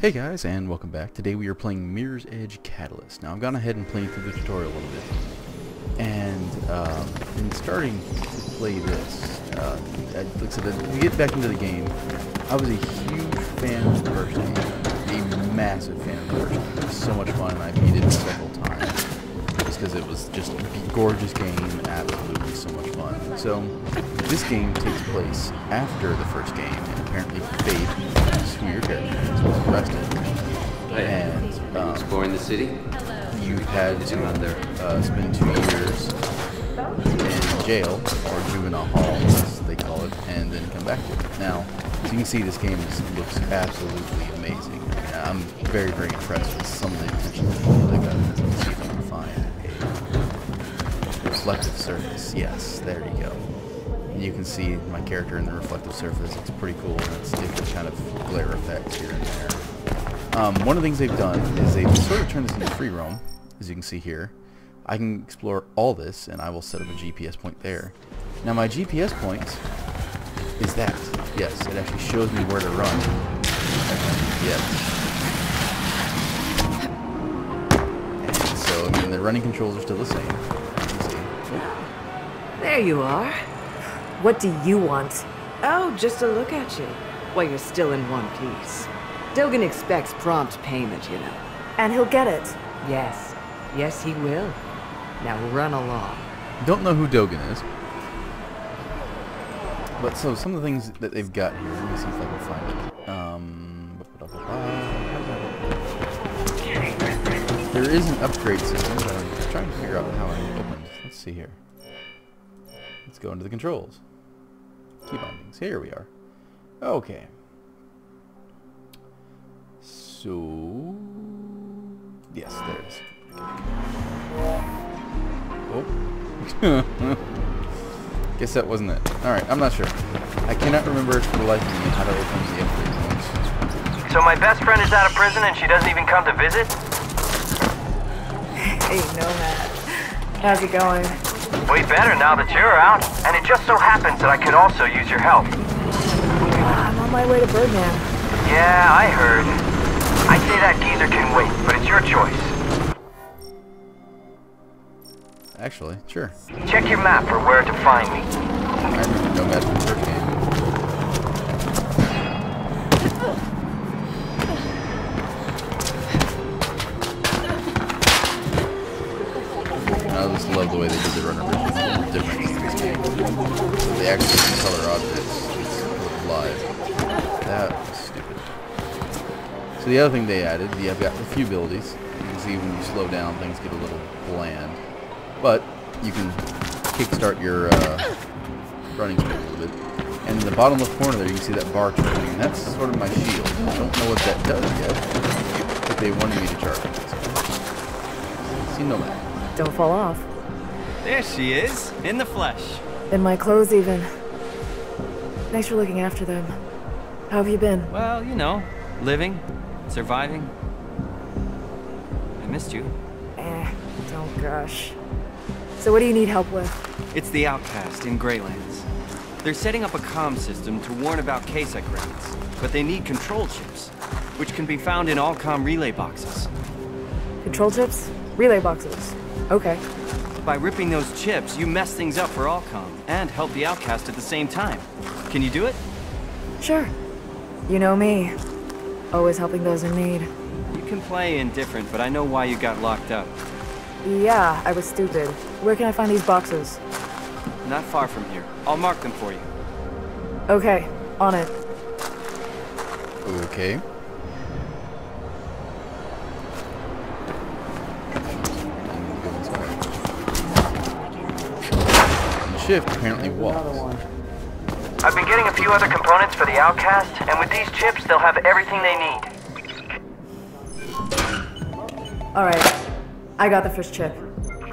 Hey guys, and welcome back. Today we are playing Mirror's Edge Catalyst. Now I've gone ahead and played through the tutorial a little bit, and um, in starting to play this, uh, like we get back into the game. I was a huge fan of the first game, a massive fan of the first game. It was so much fun, and I beat it several times, just because it was just a gorgeous game, absolutely so much fun. So this game takes place after the first game, apparently Faith who your character is, was arrested. And um, Exploring the city? you had to uh, spend two years in jail, or juvenile hall, as they call it, and then come back to it. Now, as you can see, this game is, looks absolutely amazing. I'm very, very impressed with some of the detail they got in. Let me see if I can find a reflective surface. Yes, there you go. And you can see my character in the reflective surface. It's pretty cool. It's different kind of glare effects here and there. Um, one of the things they've done is they've sort of turned this into free roam, as you can see here. I can explore all this, and I will set up a GPS point there. Now my GPS point is that. Yes, it actually shows me where to run. Yes. So, I mean, the running controls are still the same. There you are. What do you want? Oh, just a look at you. While you're still in one piece. Dogen expects prompt payment, you know. And he'll get it. Yes. Yes, he will. Now run along. Don't know who Dogen is. But so some of the things that they've got here, let me see if I can find it. Um, there is an upgrade system, but I'm just trying to figure out how it opens. Let's see here. Let's go into the controls. Key bindings. Here we are. Okay. So, yes, there it is. Oh. Guess that wasn't it. Alright, I'm not sure. I cannot remember for the life of me how to open the upgrade zones. So my best friend is out of prison and she doesn't even come to visit? Hey, Nomad. How's it going? Way better now that you're out. And it just so happens that I could also use your help. I'm on my way to Birdman. Yeah, I heard. I'd say that geezer can wait, but it's your choice. Actually, sure. Check your map for where to find me. Different. So they actually color objects live. That was stupid. So the other thing they added, you have got a few abilities. You can see when you slow down, things get a little bland. But you can kickstart your uh, running speed a little bit. And in the bottom left corner there, you can see that bar turning. That's sort of my shield. I don't know what that does yet, but they wanted me to charge it. See no matter. Don't fall off. There she is, in the flesh. In my clothes, even. Thanks for looking after them. How have you been? Well, you know, living, surviving. I missed you. Eh, don't gush. So what do you need help with? It's the Outcast in Greylands. They're setting up a comm system to warn about KSEC raids, but they need control chips, which can be found in all comm relay boxes. Control chips? Relay boxes. Okay. By ripping those chips, you mess things up for Allcom and help the Outcast at the same time. Can you do it? Sure. You know me. Always helping those in need. You can play indifferent, but I know why you got locked up. Yeah, I was stupid. Where can I find these boxes? Not far from here. I'll mark them for you. Okay, on it. Okay. And Shift apparently walks. I've been getting a few other components for the Outcast, and with these chips, they'll have everything they need. Alright. I got the first chip.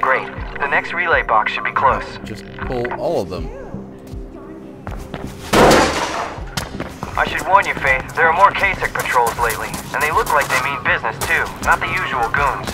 Great. The next relay box should be close. Just pull all of them. I should warn you, Faith, there are more KSEC patrols lately, and they look like they mean business too, not the usual goons.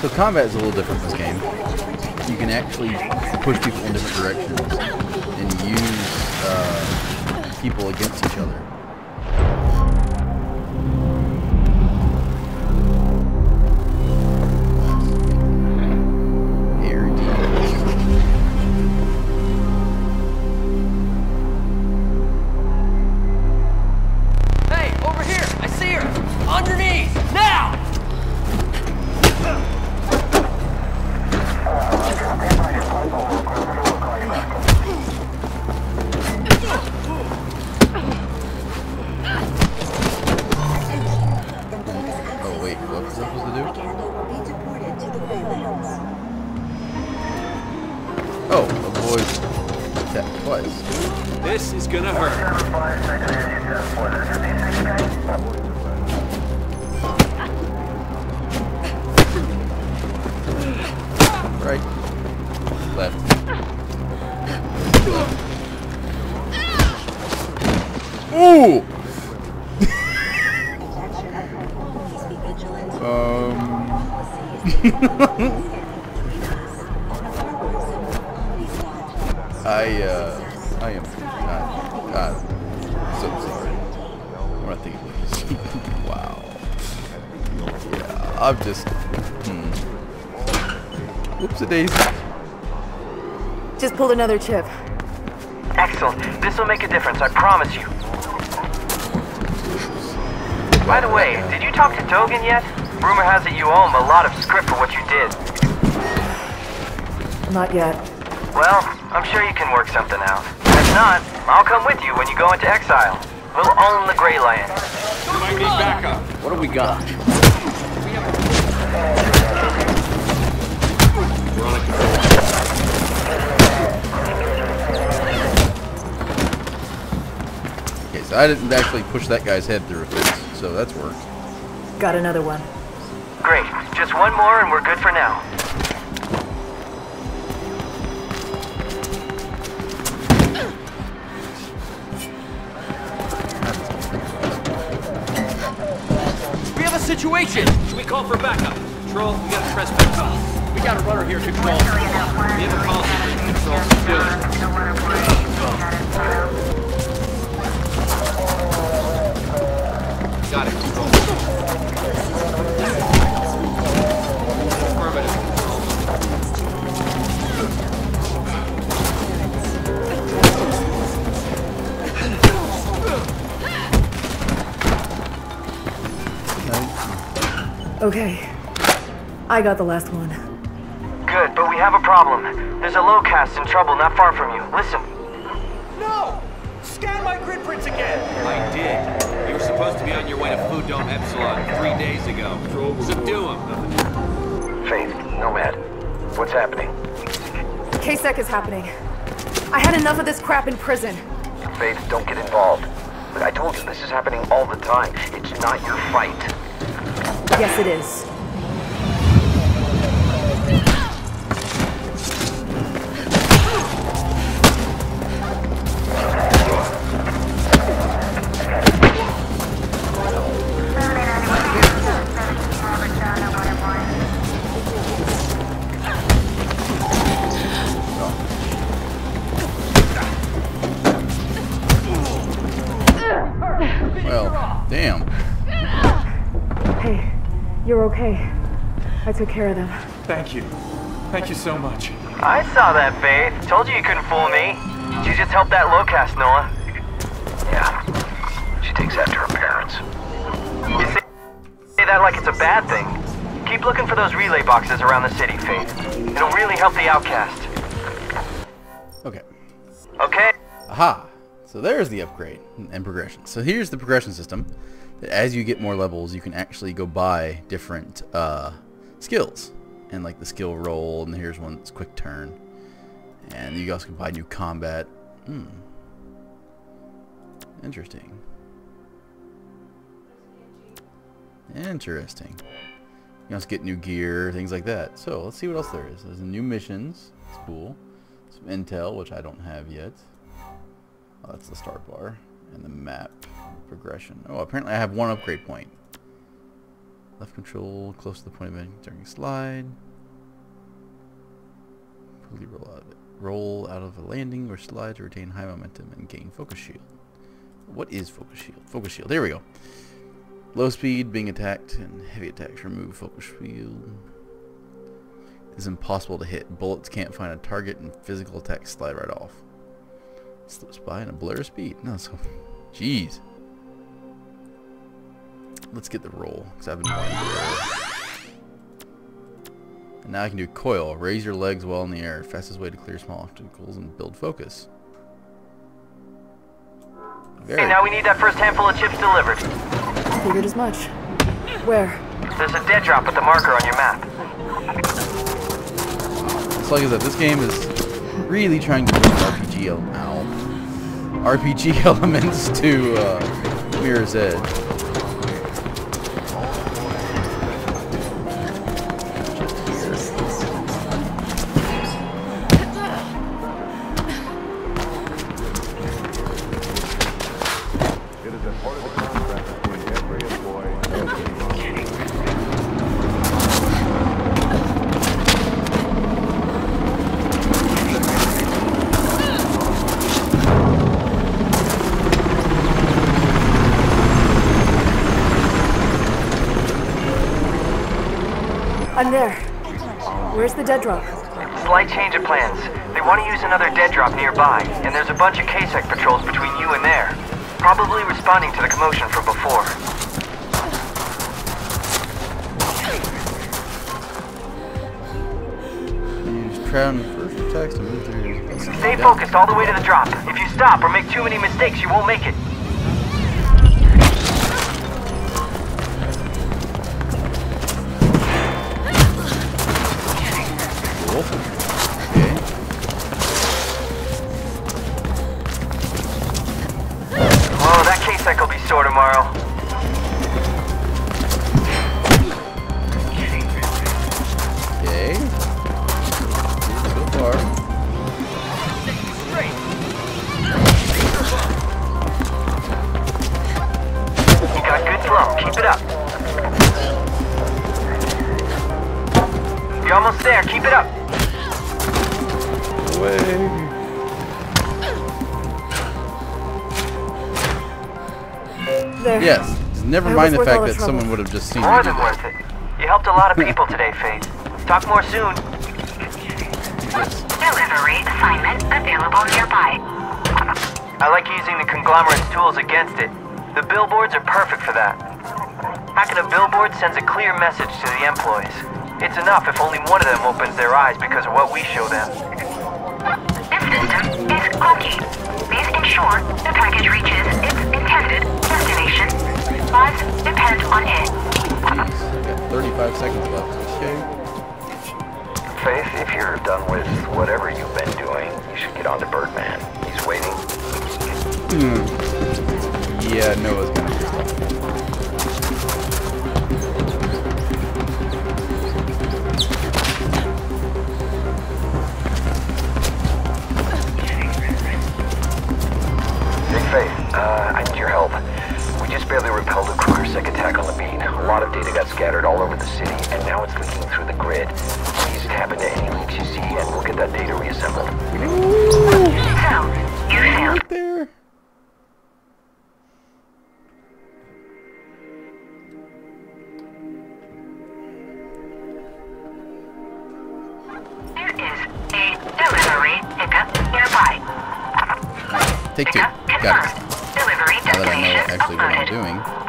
So combat is a little different in this game. Can actually push people in different directions and use uh, people against each other. Ooh! um. I, uh, I am, uh, uh, so sorry. I'm not thinking this. wow. Yeah, I've just, hmm. Oops a daisy. Just pulled another chip. Excellent. This will make a difference, I promise you. By the way, did you talk to Dogen yet? Rumor has it you owe him a lot of script for what you did. Not yet. Well, I'm sure you can work something out. If not, I'll come with you when you go into exile. We'll own the Grey Land. You might need backup. What do we got? We're on a control. Okay, so I didn't actually push that guy's head through a fence, so that's worked. Got another one. Great. Just one more and we're good for now. We have a situation. Should we call for backup? Control, we got a trespass. We got a runner here, Control. We have a call system, Control. Good. Okay. I got the last one. Good, but we have a problem. There's a low lowcast in trouble not far from you. Listen. No! Scan my grid prints again! I did. You were supposed to be on your way to Food Dome Epsilon three days ago. Subdue him. Faith, Nomad, what's happening? KSEC is happening. I had enough of this crap in prison. Faith, don't get involved. Look, I told you this is happening all the time. It's not your fight. Yes, it is. Took care of them. Thank you. Thank you so much. I saw that, Faith. Told you you couldn't fool me. You just helped that lowcast, Noah. Yeah. She takes after her parents. You say say that like it's a bad thing. Keep looking for those relay boxes around the city, Faith. It'll really help the outcast. Okay. Okay? Aha! So there's the upgrade and progression. So here's the progression system. That as you get more levels, you can actually go buy different uh, skills. And like the skill roll, and here's one that's quick turn. And you guys can buy new combat. Hmm. Interesting. Interesting. You also get new gear, things like that. So let's see what else there is. There's new missions. It's cool. Some intel, which I don't have yet. Oh, that's the start bar. And the map progression. Oh, apparently I have one upgrade point. Left control, close to the point of impact during slide. Fully roll out of it. Roll out of a landing or slide to retain high momentum and gain focus shield. What is focus shield? Focus shield. There we go. Low speed, being attacked, and heavy attacks remove focus shield. It's impossible to hit. Bullets can't find a target, and physical attacks slide right off. Slips by in a blur of speed. No, so, jeez. Let's get the roll, because I've been wanting to roll. And now I can do coil. Raise your legs while in the air. Fastest way to clear small obstacles and build focus. Very Hey, now we need that first handful of chips delivered. Figured as much. Where? There's a dead drop with the marker on your map. It's like I said, this game is really trying to bring RPG el- RPG elements to uh, Mirror's Edge. I'm there. Where's the dead drop? Slight change of plans. They want to use another dead drop nearby, and there's a bunch of KSEC patrols between you and there. Probably responding to the commotion from before. Use traversal attacks to move through. Stay focused all the way to the drop. If you stop or make too many mistakes, you won't make it. KSEC will be sore tomorrow. Okay. So far. You got good flow. Keep it up. You're almost there. Keep it up. Away. There. Yes. Never I mind the fact the that someone would have just seen More me do than worth it. You helped a lot of people today, Faith. Talk more soon. Delivery assignment available nearby. I like using the conglomerate's tools against it. The billboards are perfect for that. Hacking a billboard sends a clear message to the employees. It's enough if only one of them opens their eyes because of what we show them. This system is clunky. Please ensure the package reaches depend on it. Got 35 seconds left. Okay. Faith, if you're done with whatever you've been doing, you should get on to Birdman. He's waiting. Yeah, Noah's gonna do stuff. Big Faith, uh, I need your help. We just barely repelled a Kruger-Sec attack on the bean. A lot of data got scattered all over the city, and now it's leaking through the grid. Please tap into any leaks you see, and we'll get that data reassembled. So, you. Right. There Now that I know actually what I'm doing.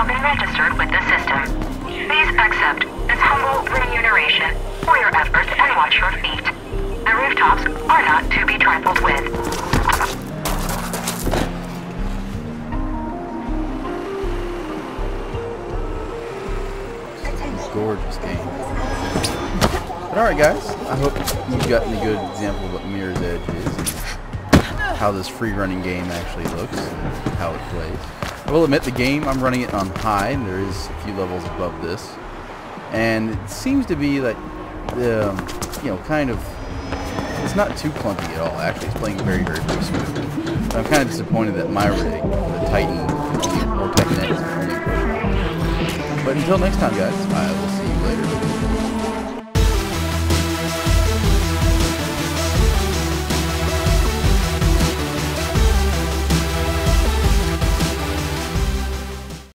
Now been registered with the system. Please accept this humble remuneration for your efforts and watch your feet. The rooftops are not to be trifled with. gorgeous game. But alright guys, I hope you've gotten a good example of what Mirror's Edge is how this free running game actually looks and how it plays. I will admit the game, I'm running it on high, and there is a few levels above this. And it seems to be like, um, you know, kind of it's not too clunky at all. Actually, it's playing very, very, very smooth. But I'm kind of disappointed that my rig, the Titan, or is pushing. But until next time, guys, I will see